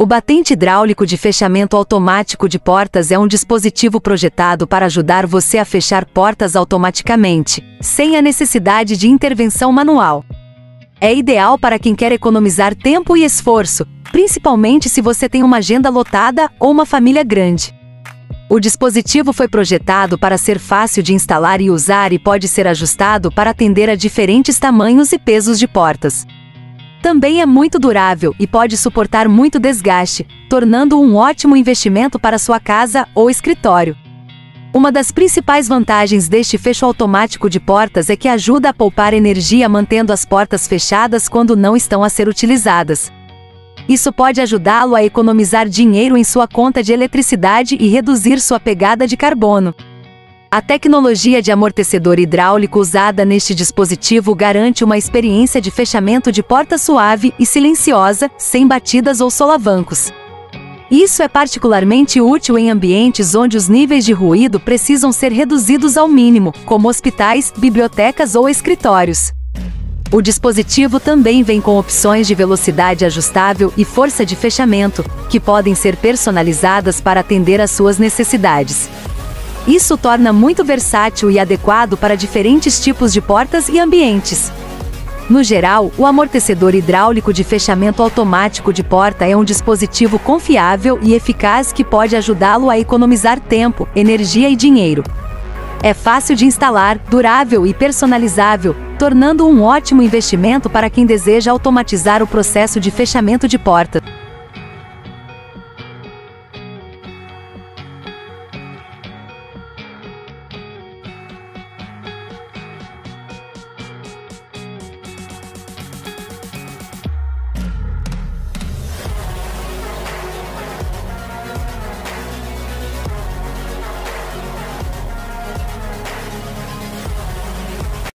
O batente hidráulico de fechamento automático de portas é um dispositivo projetado para ajudar você a fechar portas automaticamente, sem a necessidade de intervenção manual. É ideal para quem quer economizar tempo e esforço, principalmente se você tem uma agenda lotada ou uma família grande. O dispositivo foi projetado para ser fácil de instalar e usar e pode ser ajustado para atender a diferentes tamanhos e pesos de portas. Também é muito durável e pode suportar muito desgaste, tornando um ótimo investimento para sua casa ou escritório. Uma das principais vantagens deste fecho automático de portas é que ajuda a poupar energia mantendo as portas fechadas quando não estão a ser utilizadas. Isso pode ajudá-lo a economizar dinheiro em sua conta de eletricidade e reduzir sua pegada de carbono. A tecnologia de amortecedor hidráulico usada neste dispositivo garante uma experiência de fechamento de porta suave e silenciosa, sem batidas ou solavancos. Isso é particularmente útil em ambientes onde os níveis de ruído precisam ser reduzidos ao mínimo, como hospitais, bibliotecas ou escritórios. O dispositivo também vem com opções de velocidade ajustável e força de fechamento, que podem ser personalizadas para atender às suas necessidades. Isso torna muito versátil e adequado para diferentes tipos de portas e ambientes. No geral, o amortecedor hidráulico de fechamento automático de porta é um dispositivo confiável e eficaz que pode ajudá-lo a economizar tempo, energia e dinheiro. É fácil de instalar, durável e personalizável, tornando um ótimo investimento para quem deseja automatizar o processo de fechamento de porta.